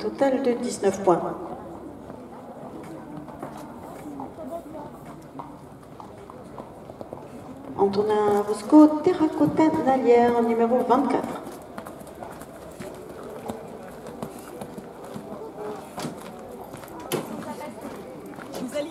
total de 19 points. Antonin Rosco, Terracotta Nalière, numéro 24. Vous allez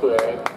squared